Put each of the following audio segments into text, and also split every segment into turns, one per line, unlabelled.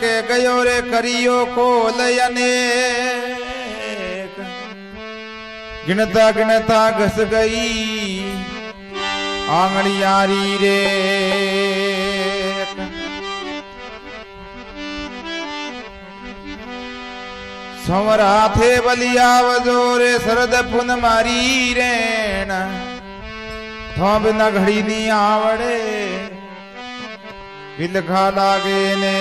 કે ગયો રે કર્યો કોલયને ગિણતા ગિણતા ઘસ ગઈ આંગળિયારી રે. સંવર હાથે બલી આવજો રે શરદ પુન મારી રેણ. થોંબ ન ઘડી ની આવડે, વિલખા લાગે ને.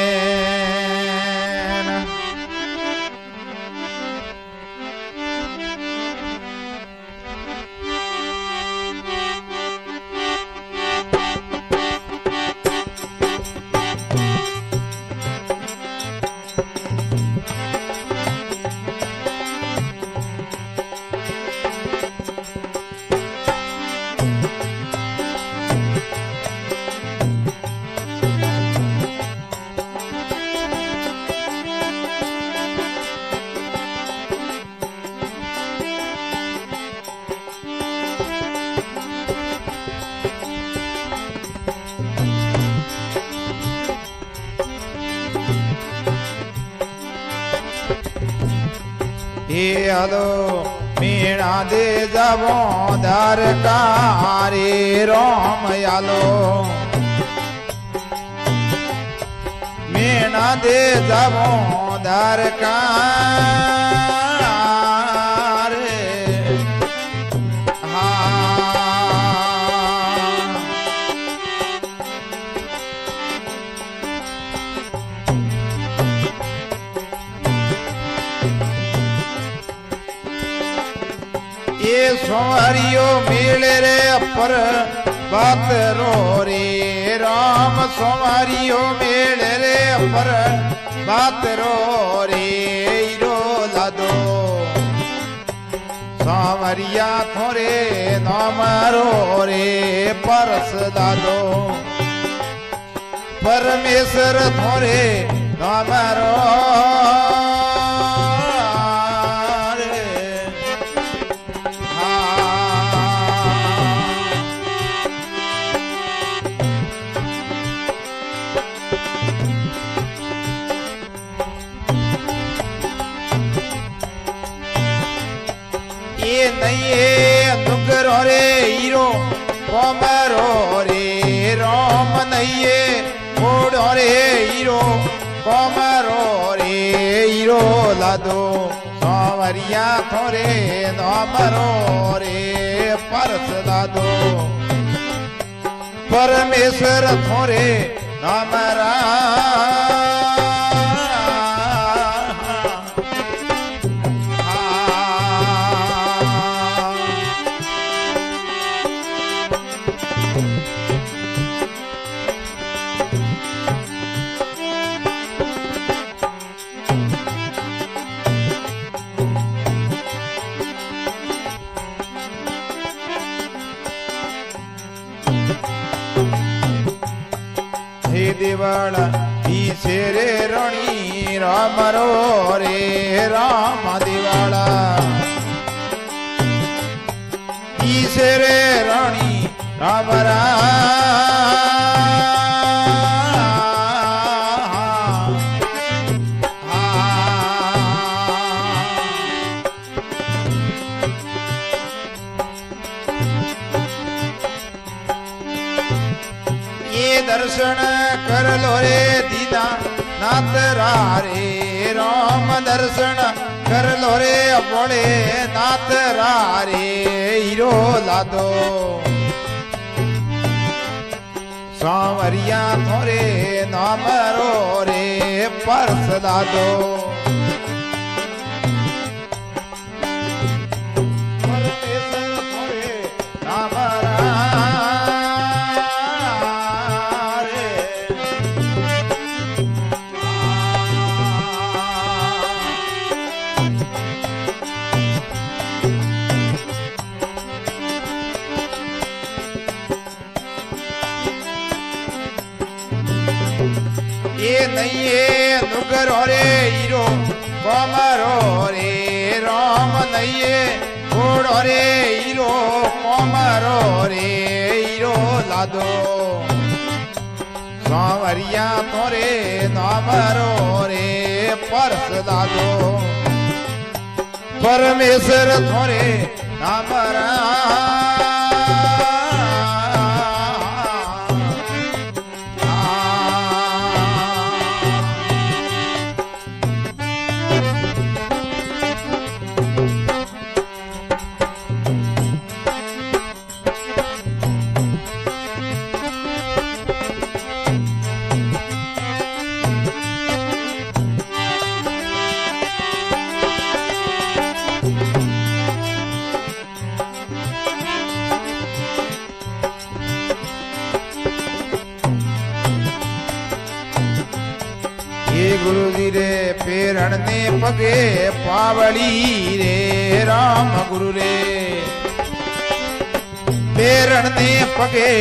હલો મીણા દે જવો દ્વારકા રે રોમ આલો મીણા દે સોહરિયો મેળે રે પર બાત રો રે. રામ સોહરિયો મેળે રે પર બાત રો રે. ઈરો લાદો. સાવરિયા થોરે નામરો રે. પરસ દાદો. પરમેશ્વર થોરે નામરો. રે એ નઈએ નુગરો રે હીરો કોમરો રે રોમ નઈએ ઘોડો રે હીરો કોમરો રે હીરો લાદો સોવરિયા થોરે નોમરો રે પરસ લાદો. પરમેશ્વર થોરે નમરા હે દેવળ ઈશે રે રણી રામ રો રે રામ દેવળ. ઈશે રે રણી રામ રામ દર્શન કરલો રે દીદા નાથ રે રામ દર્શન કરલો રે ભોળે નાથ રે હીરો લાદો. સાવરિયા થોરે નામરો રે પરસ દાદો એ નઈએ નુગર રે હીરો કોમરો રે રામ નઈએ ઘોડો રે હીરો કોમરો રે હીરો લાદો. સાવરિયા તો રે નામરો રે, પરસ દાદો પરમેશ્વર થોરે નામરા ગુરુજી રે પેરણ ને પગે પાવળી રે, રામ ગુરુ રે પેરણ ને પગે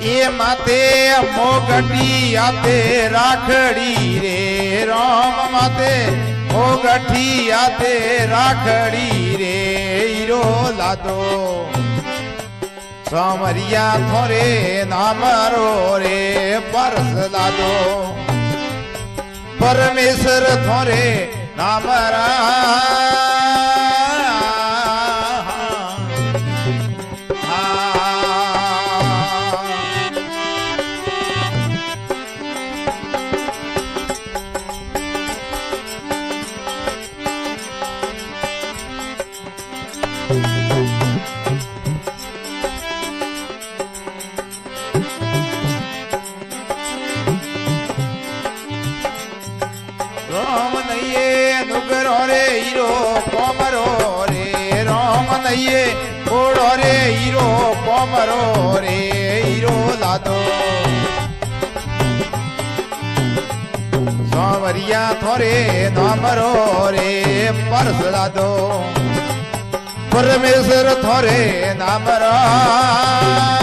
એ માતે મોગટી આતે રાખડી રે, રામ માતે મોગઠી તે રાખડી રે, હીરો લાદો. સમરિયા થોરે નામરો રે, પરસ લાદો. પરમેશ્વર થોરે નામરા નુગરો રે હીરો કોમરો રે રામ નૈયે ઘોડો રે હીરો કોમરો રે હીરો લાદો સાવરિયા થોરે નામરો રે પરસ લાદો પરમેશ્વર થોરે નામરા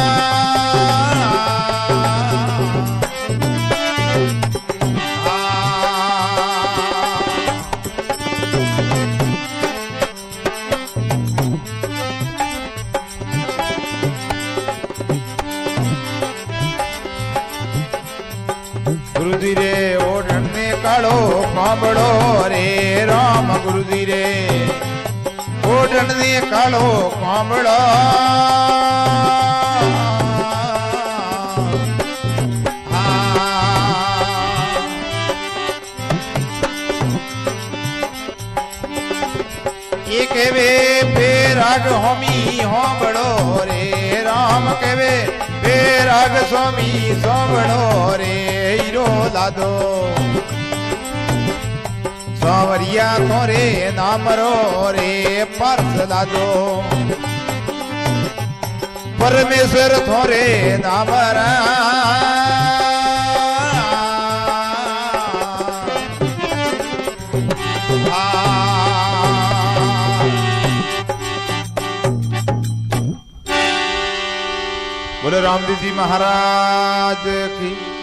કાળો કાબડો રે રામ ગુરુજી રે ઓઢણ ને કાળો કાબડો એ કેવે બેરાગ હોમી હોંબળો રે રામ કેવે બેરાગ સ્વામી સોંબળો રે હીરો લાદો સાવરિયા તો રે નામરો રે પરસ દાદો. પરમેશ્વર થોરે નામરા બોલો રામદેવજી મહારાજ કી.